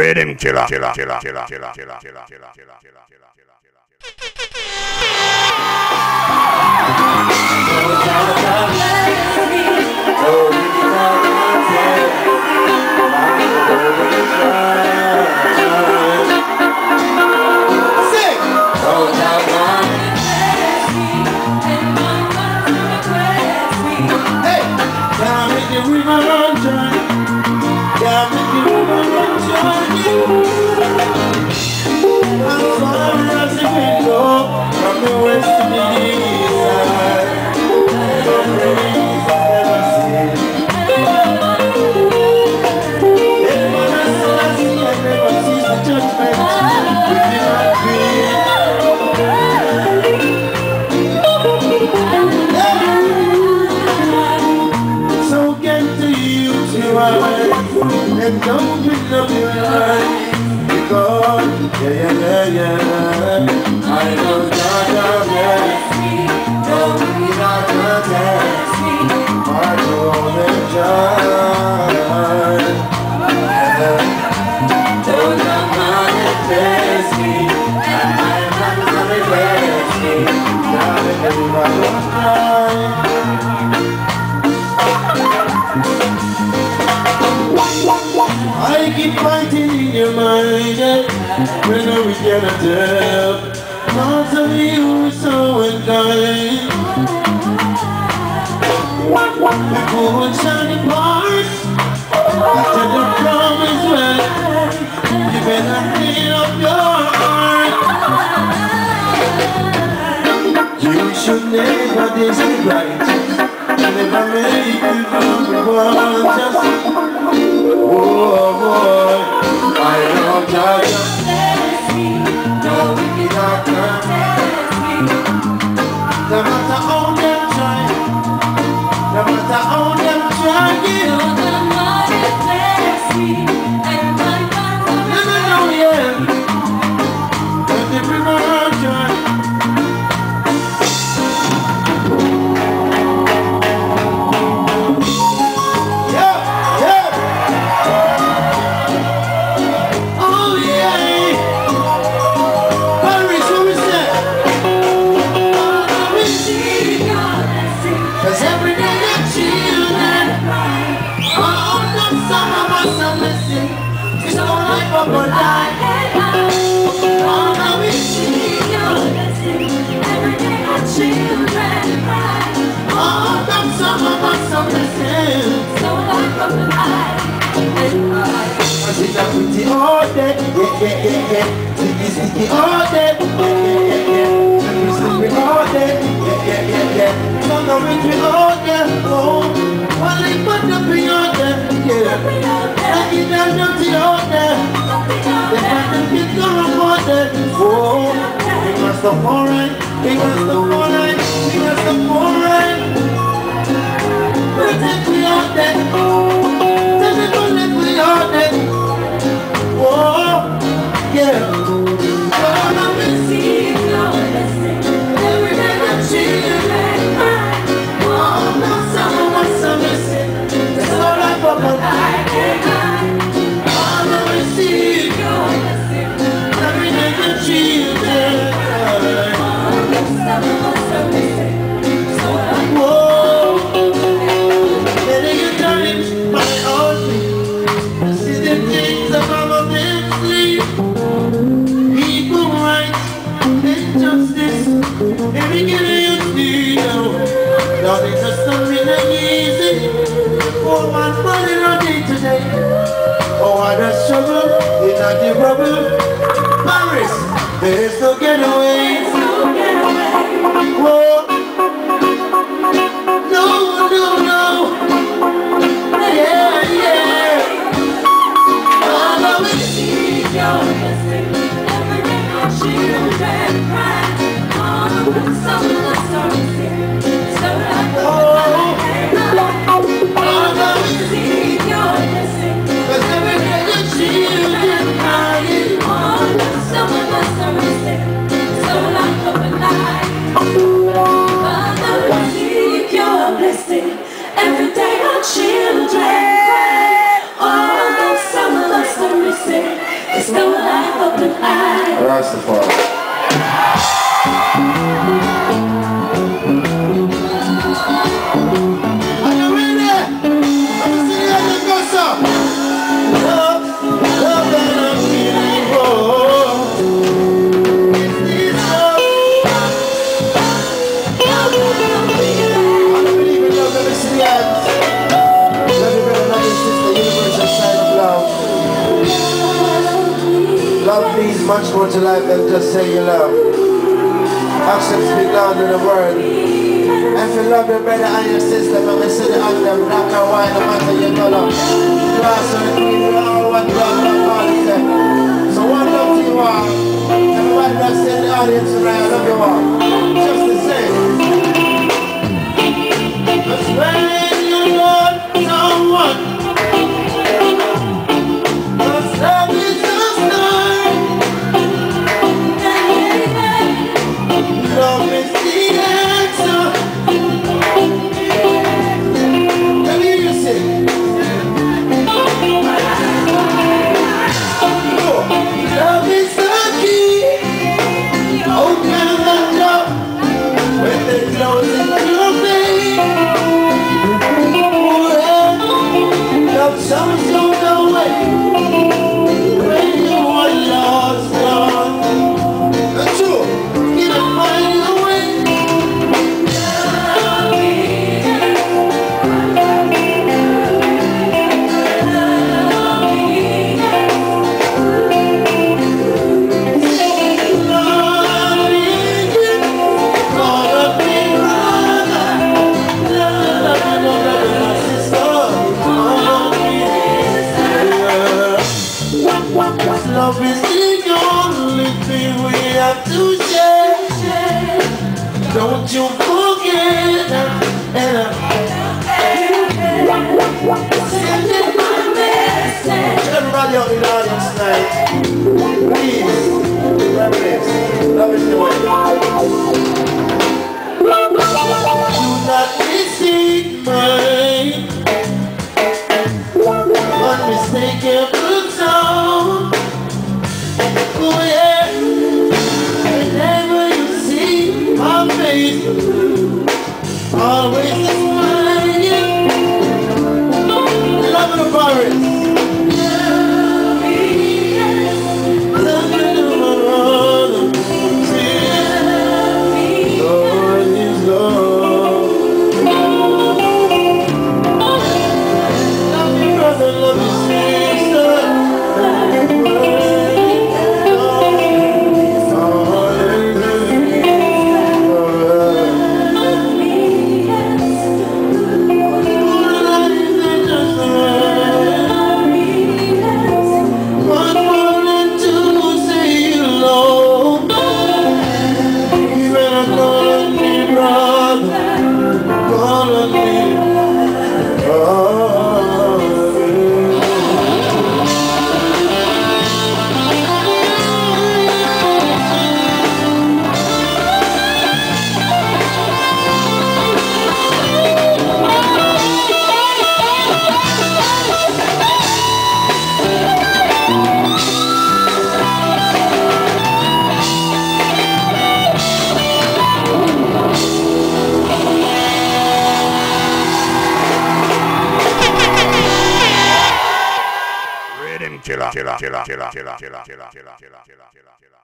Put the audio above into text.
Riddim Killa. killer, killer, killer, killer, killer, killer, killer, killer, and don't open up your eyes Because, yeah, yeah, yeah, yeah I know God bless me Don't be not the me I know that God when I we young and deaf Parts of you were so unkind The cool and shiny that all day, yeah, yeah, yeah, yeah. Sticky, sticky all day, yeah, yeah, yeah, yeah. Slippery, all day, yeah, yeah, yeah, yeah. Now we drink all day, oh. They put up in all day, yeah. Like it down dirty all day. They find the kids up all day, oh. We must have alright, we must have alright, we must have alright. the problem. Paris, there's no getaway. Whoa. No, no, no. Yeah, yeah. Cry. All of the. Much more to life than just say you love. Actions speak louder than the word. If you love your brother and your sister, see the act them black or white, no matter your color. Glass or green, we all one love, one quality. So one love to you all. Everybody that's in the audience tonight, I love you all. Just the same. Cause when Don't you forget uh, and uh, I'm my message. Everybody on the audience tonight, please, love it, love it the way. always 了，结了，结了，结了，结了，结了，结了，结了，结了，结了，结了。